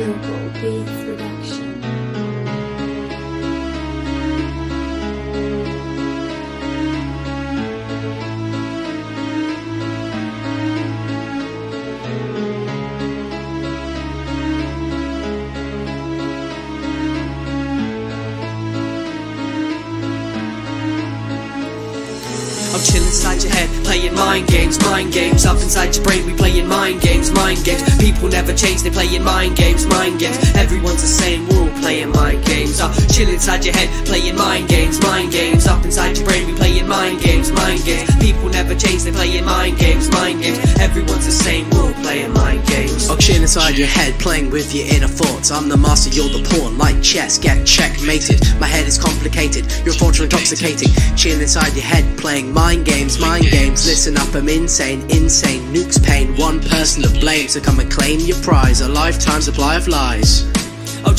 有狗杯子。I'm chilling inside your head, playing mind games, mind games. Up inside your brain, we playing mind games, mind games. People never change, they playing mind games, mind games. Everyone's the same, we're all playing mind games. I'm chilling inside your head, playing mind games, mind games. Up inside your brain, we playing mind games, mind games. Change, they playing mind games, mind games. Everyone's the same, we're playing mind games. Chill inside your head, playing with your inner thoughts. I'm the master, you're the pawn. Like chess, get checkmated. My head is complicated, your thoughts are intoxicating. Chill inside your head, playing mind games, mind games. Listen up, I'm insane, insane. Nukes pain, one person to blame. So come and claim your prize. A lifetime supply of lies.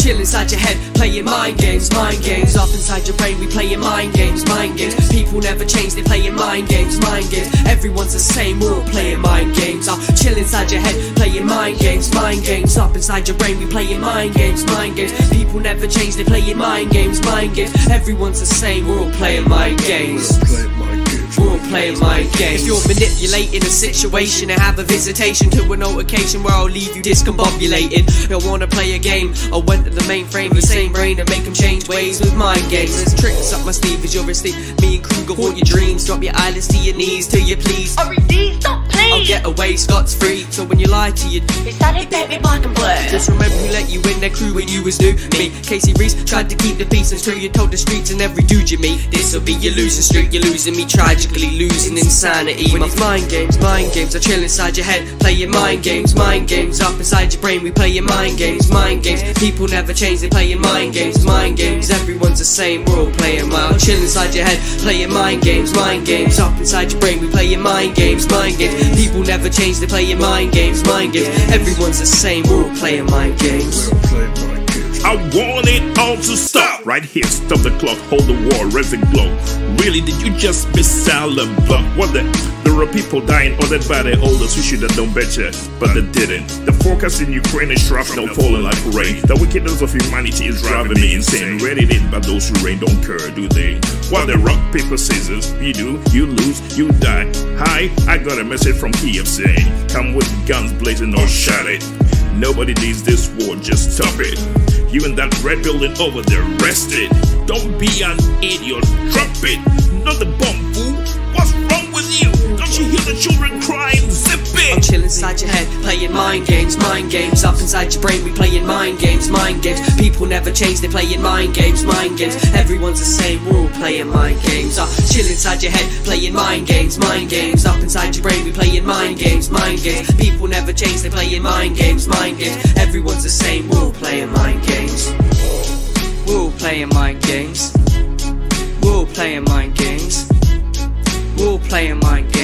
I'll chill inside your head, playing mind games, mind games. Off inside your brain, we playing mind games, mind games. People never change, they playing mind games, mind games. Everyone's the same, we're all playing mind games. I'll chill inside your head, playing mind games, mind games. Up inside your brain, we playing mind games, mind games. People never change, they playing mind games, mind games. Everyone's the same, we're all playing mind games. All playing games. If you're manipulating a situation and have a visitation to an altercation where I'll leave you discombobulated, you'll wanna play a game. I went to the mainframe, the same brain, and make them change ways with mind games. There's tricks up my sleeve as you're asleep. Me and Krueger haunt your dreams. Drop your eyelids to your knees till you please. Oh, please I'll get away Scots free. So when you lie to your It's that it, baby, black and blue. just remember who let you in their crew when you was new. Me, Casey Reese, tried to keep the peace until you told the streets and every dude you meet. This'll be your losing streak, you're losing me tragically, losing insanity. When it's mind games, mind games, I chill inside your head, playing mind games, mind games. Up inside your brain, we playing mind games, mind games. People never change, they playing mind games, mind games. Everyone's the same, we're all playing wild. Chill inside your head, playing mind games, mind games. Up inside your brain, we playing mind games, mind games. People never change, they playing mind games, mind games. Everyone's the same, we're all playing mind games. I want it all to stop right here. Stop the clock, hold the war, the glow. Really, did you just be Salah Buck? What the? There are people dying that by their oldest who should have known better, but they didn't. The forecast in Ukraine is shrapnel falling like rain. The wickedness of humanity is driving me insane. Ready in, but those who reign don't care, do they? While the rock, paper, scissors, you do, you lose, you die. Hi, I got a message from Kiev saying, come with guns blazing or shut it. Nobody needs this war, just stop it. You in that red building over there, rest it. Don't be an idiot, inside your head, playing mind games, mind games. Up inside your brain, we playing mind games, mind games. People never change, they playing mind games, mind games. Everyone's the same, we're all playing mind games. I chill inside your head, playing mind games, mind games. Up inside your brain, we playing mind games, mind games. People never change, they playing mind games, mind games. Everyone's the same, we're all playing mind games. We're all playing mind games. We're all playing mind games. We're all playing mind games.